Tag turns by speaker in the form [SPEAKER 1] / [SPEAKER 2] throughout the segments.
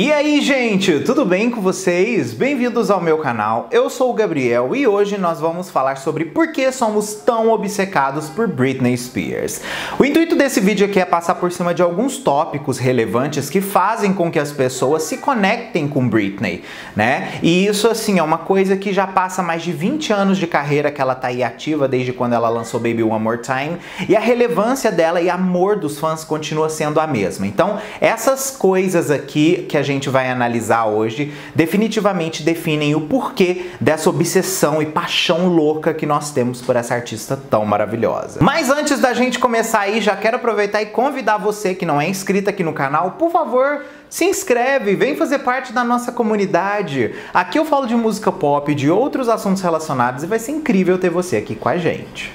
[SPEAKER 1] E aí, gente, tudo bem com vocês? Bem-vindos ao meu canal. Eu sou o Gabriel e hoje nós vamos falar sobre por que somos tão obcecados por Britney Spears. O intuito desse vídeo aqui é passar por cima de alguns tópicos relevantes que fazem com que as pessoas se conectem com Britney, né? E isso assim é uma coisa que já passa mais de 20 anos de carreira que ela tá aí ativa desde quando ela lançou Baby One More Time, e a relevância dela e amor dos fãs continua sendo a mesma. Então, essas coisas aqui que a gente vai analisar hoje definitivamente definem o porquê dessa obsessão e paixão louca que nós temos por essa artista tão maravilhosa. Mas antes da gente começar aí, já quero aproveitar e convidar você que não é inscrito aqui no canal, por favor, se inscreve, vem fazer parte da nossa comunidade. Aqui eu falo de música pop, de outros assuntos relacionados e vai ser incrível ter você aqui com a gente.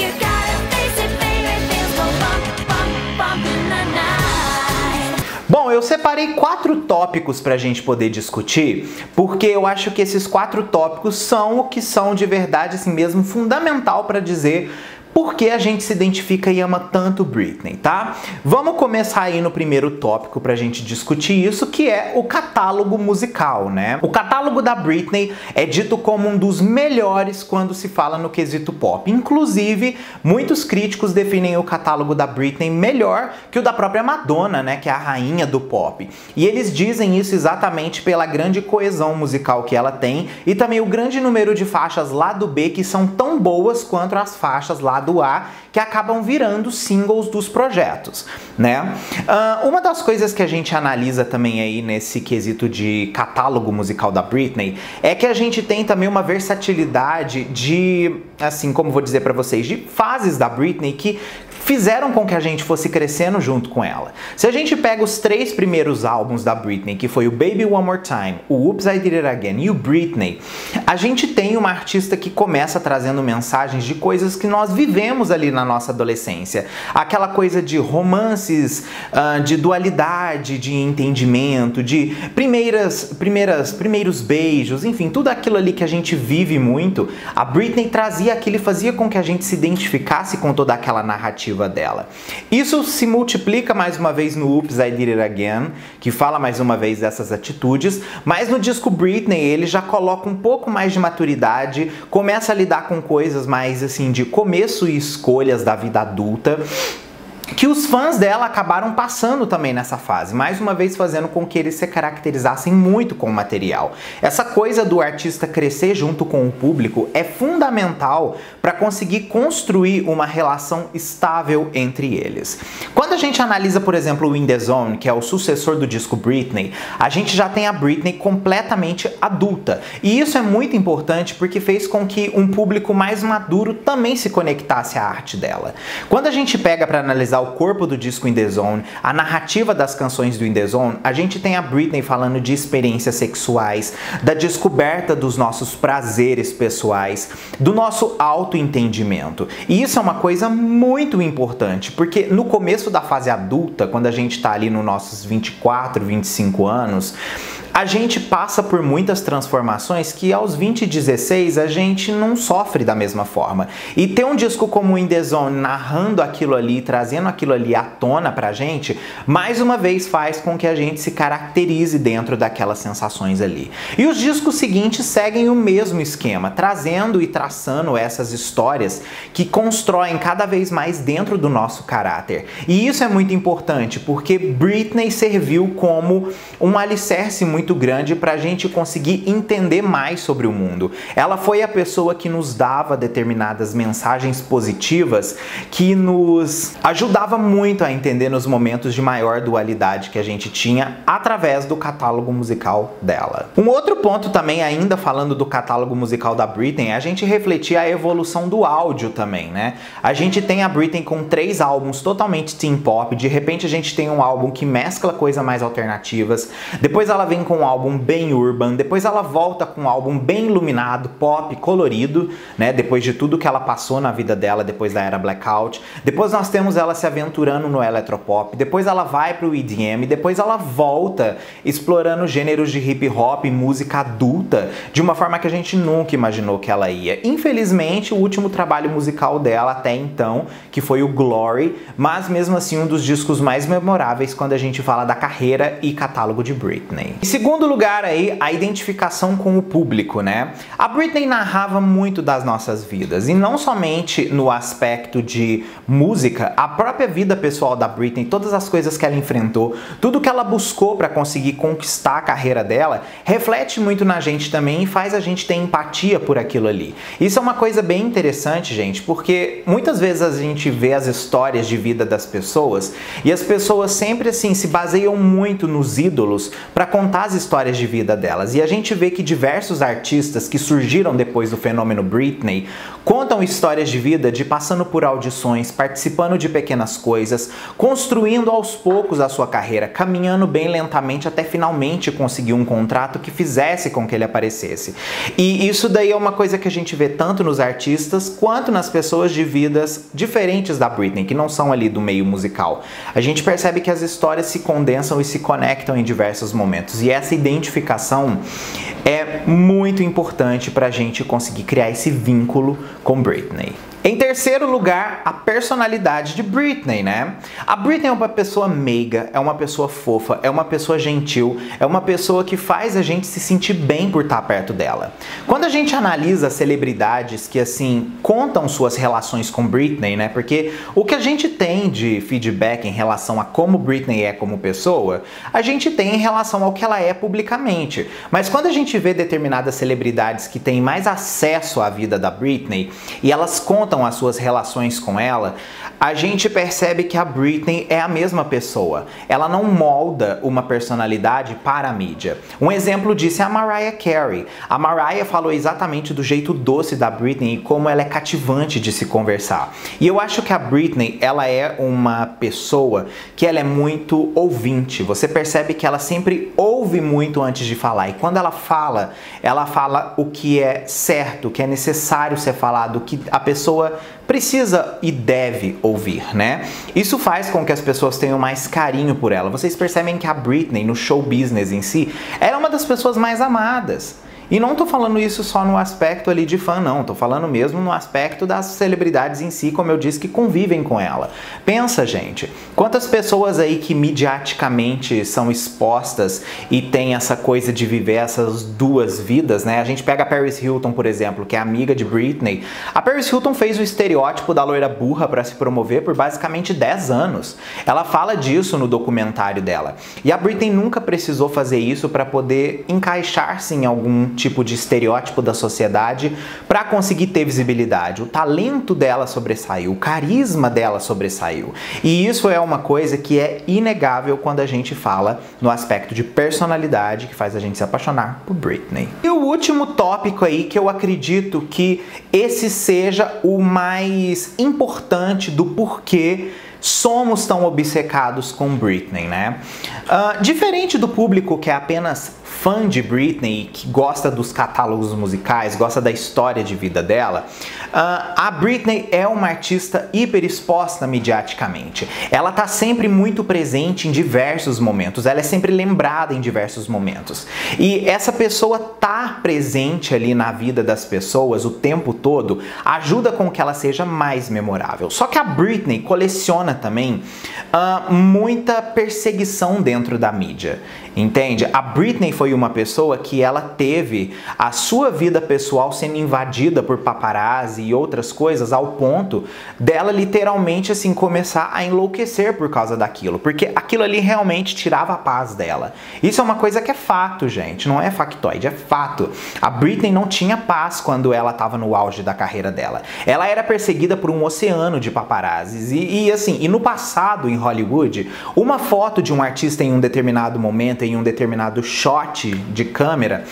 [SPEAKER 2] Yeah,
[SPEAKER 1] separei quatro tópicos para a gente poder discutir, porque eu acho que esses quatro tópicos são o que são de verdade, assim mesmo, fundamental para dizer por que a gente se identifica e ama tanto Britney, tá? Vamos começar aí no primeiro tópico pra gente discutir isso, que é o catálogo musical, né? O catálogo da Britney é dito como um dos melhores quando se fala no quesito pop. Inclusive, muitos críticos definem o catálogo da Britney melhor que o da própria Madonna, né, que é a rainha do pop. E eles dizem isso exatamente pela grande coesão musical que ela tem e também o grande número de faixas lá do B que são tão boas quanto as faixas lá do A, que acabam virando singles dos projetos, né? Ah, uma das coisas que a gente analisa também aí nesse quesito de catálogo musical da Britney é que a gente tem também uma versatilidade de, assim, como vou dizer pra vocês, de fases da Britney que fizeram com que a gente fosse crescendo junto com ela. Se a gente pega os três primeiros álbuns da Britney, que foi o Baby One More Time, o Oops I Did It Again e o Britney, a gente tem uma artista que começa trazendo mensagens de coisas que nós vivemos ali na nossa adolescência. Aquela coisa de romances, ah, de dualidade, de entendimento, de primeiras, primeiras, primeiros beijos, enfim, tudo aquilo ali que a gente vive muito. A Britney trazia aquilo e fazia com que a gente se identificasse com toda aquela narrativa dela. Isso se multiplica mais uma vez no Oops, I Did It Again, que fala mais uma vez dessas atitudes, mas no disco Britney ele já coloca um pouco mais de maturidade, começa a lidar com coisas mais assim de começo e escolhas da vida adulta que os fãs dela acabaram passando também nessa fase, mais uma vez fazendo com que eles se caracterizassem muito com o material. Essa coisa do artista crescer junto com o público é fundamental para conseguir construir uma relação estável entre eles. Quando a gente analisa, por exemplo, o In The Zone, que é o sucessor do disco Britney, a gente já tem a Britney completamente adulta. E isso é muito importante porque fez com que um público mais maduro também se conectasse à arte dela. Quando a gente pega para analisar o corpo do disco In The Zone, a narrativa das canções do In The Zone, a gente tem a Britney falando de experiências sexuais, da descoberta dos nossos prazeres pessoais, do nosso autoentendimento. E isso é uma coisa muito importante, porque no começo da fase adulta, quando a gente tá ali nos nossos 24, 25 anos, a gente passa por muitas transformações que aos 20 e 16 a gente não sofre da mesma forma. E ter um disco como o In The Zone narrando aquilo ali, trazendo aquilo ali à tona pra gente, mais uma vez faz com que a gente se caracterize dentro daquelas sensações ali. E os discos seguintes seguem o mesmo esquema, trazendo e traçando essas histórias que constroem cada vez mais dentro do nosso caráter. E isso é muito importante, porque Britney serviu como um alicerce muito grande para a gente conseguir entender mais sobre o mundo. Ela foi a pessoa que nos dava determinadas mensagens positivas que nos ajudava muito a entender nos momentos de maior dualidade que a gente tinha através do catálogo musical dela. Um outro ponto também, ainda falando do catálogo musical da Britney, é a gente refletir a evolução do áudio também, né? A gente tem a Britney com três álbuns totalmente teen pop, de repente a gente tem um álbum que mescla coisas mais alternativas, depois ela vem com um álbum bem urban, depois ela volta com um álbum bem iluminado, pop, colorido, né? Depois de tudo que ela passou na vida dela depois da era blackout. Depois nós temos ela se aventurando no electropop, depois ela vai pro EDM, depois ela volta explorando gêneros de hip hop e música adulta de uma forma que a gente nunca imaginou que ela ia. Infelizmente, o último trabalho musical dela até então, que foi o Glory, mas mesmo assim um dos discos mais memoráveis quando a gente fala da carreira e catálogo de Britney. Em segundo lugar aí, a identificação com o público, né? A Britney narrava muito das nossas vidas e não somente no aspecto de música, a própria vida pessoal da Britney, todas as coisas que ela enfrentou, tudo que ela buscou para conseguir conquistar a carreira dela, reflete muito na gente também e faz a gente ter empatia por aquilo ali. Isso é uma coisa bem interessante, gente, porque muitas vezes a gente vê as histórias de vida das pessoas e as pessoas sempre assim se baseiam muito nos ídolos para contar as histórias de vida delas. E a gente vê que diversos artistas que surgiram depois do fenômeno Britney contam histórias de vida de passando por audições, participando de pequenas coisas, construindo aos poucos a sua carreira, caminhando bem lentamente até finalmente conseguir um contrato que fizesse com que ele aparecesse. E isso daí é uma coisa que a gente vê tanto nos artistas quanto nas pessoas de vidas diferentes da Britney, que não são ali do meio musical. A gente percebe que as histórias se condensam e se conectam em diversos momentos. E essa identificação é muito importante para a gente conseguir criar esse vínculo com Britney. Em terceiro lugar, a personalidade de Britney, né? A Britney é uma pessoa meiga, é uma pessoa fofa, é uma pessoa gentil, é uma pessoa que faz a gente se sentir bem por estar perto dela. Quando a gente analisa celebridades que assim contam suas relações com Britney, né? Porque o que a gente tem de feedback em relação a como Britney é como pessoa, a gente tem em relação ao que ela é publicamente. Mas quando a gente vê determinadas celebridades que têm mais acesso à vida da Britney e elas contam as suas relações com ela, a gente percebe que a Britney é a mesma pessoa. Ela não molda uma personalidade para a mídia. Um exemplo disso é a Mariah Carey. A Mariah falou exatamente do jeito doce da Britney e como ela é cativante de se conversar. E eu acho que a Britney, ela é uma pessoa que ela é muito ouvinte. Você percebe que ela sempre ouve muito antes de falar. E quando ela fala, ela fala o que é certo, o que é necessário ser falado, o que a pessoa precisa e deve ouvir, né? Isso faz com que as pessoas tenham mais carinho por ela. Vocês percebem que a Britney, no show business em si, era uma das pessoas mais amadas. E não tô falando isso só no aspecto ali de fã, não. Tô falando mesmo no aspecto das celebridades em si, como eu disse, que convivem com ela. Pensa, gente, quantas pessoas aí que mediaticamente são expostas e tem essa coisa de viver essas duas vidas, né? A gente pega a Paris Hilton, por exemplo, que é amiga de Britney. A Paris Hilton fez o estereótipo da loira burra para se promover por basicamente 10 anos. Ela fala disso no documentário dela. E a Britney nunca precisou fazer isso para poder encaixar-se em algum tipo de estereótipo da sociedade para conseguir ter visibilidade. O talento dela sobressaiu, o carisma dela sobressaiu. E isso é uma coisa que é inegável quando a gente fala no aspecto de personalidade que faz a gente se apaixonar por Britney. E o último tópico aí que eu acredito que esse seja o mais importante do porquê somos tão obcecados com Britney, né? Uh, diferente do público que é apenas fã de Britney, que gosta dos catálogos musicais, gosta da história de vida dela, uh, a Britney é uma artista hiper exposta mediaticamente. Ela tá sempre muito presente em diversos momentos, ela é sempre lembrada em diversos momentos. E essa pessoa tá presente ali na vida das pessoas o tempo todo ajuda com que ela seja mais memorável. Só que a Britney coleciona também uh, muita perseguição dentro da mídia. Entende? A Britney foi uma pessoa que ela teve a sua vida pessoal sendo invadida por paparazzi e outras coisas ao ponto dela literalmente assim começar a enlouquecer por causa daquilo, porque aquilo ali realmente tirava a paz dela. Isso é uma coisa que é fato, gente, não é factoide, é fato. A Britney não tinha paz quando ela estava no auge da carreira dela. Ela era perseguida por um oceano de paparazzis e, e assim, e no passado em Hollywood, uma foto de um artista em um determinado momento em um determinado shot de câmera,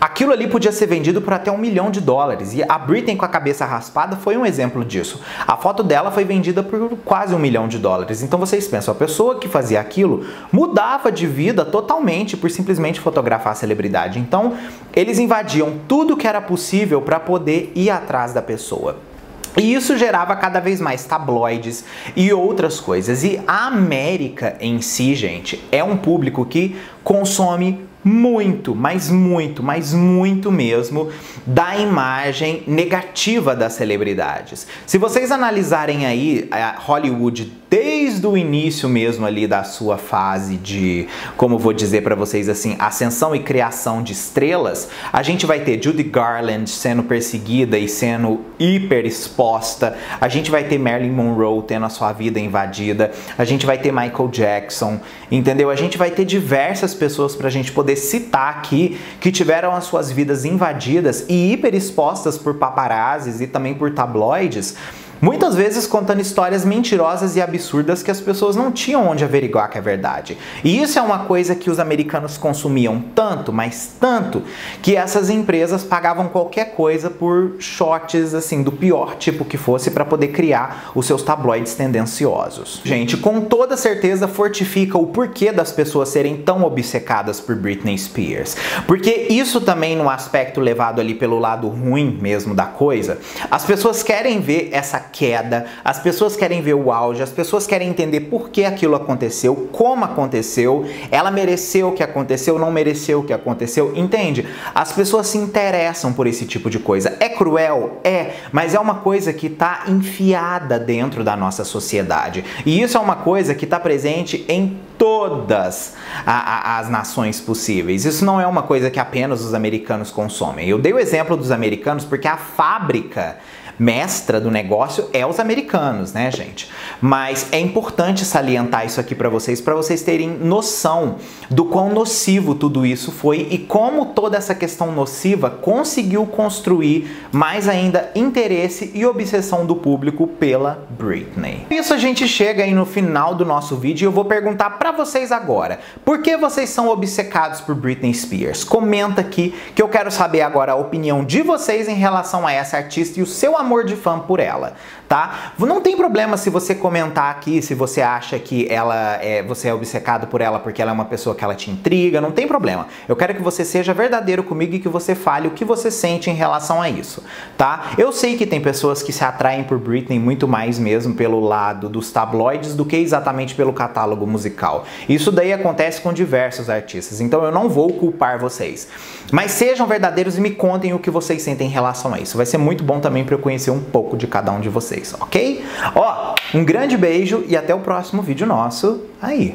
[SPEAKER 1] aquilo ali podia ser vendido por até um milhão de dólares. E a Britney com a cabeça raspada foi um exemplo disso. A foto dela foi vendida por quase um milhão de dólares. Então vocês pensam, a pessoa que fazia aquilo mudava de vida totalmente por simplesmente fotografar a celebridade. Então eles invadiam tudo que era possível para poder ir atrás da pessoa. E isso gerava cada vez mais tabloides e outras coisas. E a América em si, gente, é um público que consome muito, mas muito, mas muito mesmo da imagem negativa das celebridades. Se vocês analisarem aí a Hollywood desde o início mesmo ali da sua fase de, como vou dizer para vocês assim, ascensão e criação de estrelas, a gente vai ter Judy Garland sendo perseguida e sendo hiper exposta, a gente vai ter Marilyn Monroe tendo a sua vida invadida, a gente vai ter Michael Jackson, entendeu? A gente vai ter diversas pessoas pra gente poder citar aqui que tiveram as suas vidas invadidas e hiper expostas por paparazzis e também por tabloides Muitas vezes contando histórias mentirosas e absurdas que as pessoas não tinham onde averiguar que é verdade. E isso é uma coisa que os americanos consumiam tanto, mas tanto, que essas empresas pagavam qualquer coisa por shots assim do pior tipo que fosse para poder criar os seus tabloides tendenciosos. Gente, com toda certeza fortifica o porquê das pessoas serem tão obcecadas por Britney Spears. Porque isso também no aspecto levado ali pelo lado ruim mesmo da coisa, as pessoas querem ver essa queda, as pessoas querem ver o auge, as pessoas querem entender por que aquilo aconteceu, como aconteceu, ela mereceu o que aconteceu, não mereceu o que aconteceu, entende? As pessoas se interessam por esse tipo de coisa. É cruel? É, mas é uma coisa que está enfiada dentro da nossa sociedade. E isso é uma coisa que está presente em todas a, a, as nações possíveis. Isso não é uma coisa que apenas os americanos consomem. Eu dei o exemplo dos americanos porque a fábrica mestra do negócio é os americanos, né, gente? Mas é importante salientar isso aqui para vocês, para vocês terem noção do quão nocivo tudo isso foi e como toda essa questão nociva conseguiu construir mais ainda interesse e obsessão do público pela Britney. Isso a gente chega aí no final do nosso vídeo e eu vou perguntar para vocês agora, por que vocês são obcecados por Britney Spears? Comenta aqui que eu quero saber agora a opinião de vocês em relação a essa artista e o seu amor de fã por ela, tá? Não tem problema se você comentar aqui se você acha que ela é, você é obcecado por ela porque ela é uma pessoa que ela te intriga, não tem problema. Eu quero que você seja verdadeiro comigo e que você fale o que você sente em relação a isso, tá? Eu sei que tem pessoas que se atraem por Britney muito mais mesmo pelo lado dos tabloides do que exatamente pelo catálogo musical. Isso daí acontece com diversos artistas, então eu não vou culpar vocês. Mas sejam verdadeiros e me contem o que vocês sentem em relação a isso. Vai ser muito bom também para eu conhecer um pouco de cada um de vocês, ok? Ó, um grande beijo e até o próximo vídeo nosso aí.